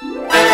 Yeah.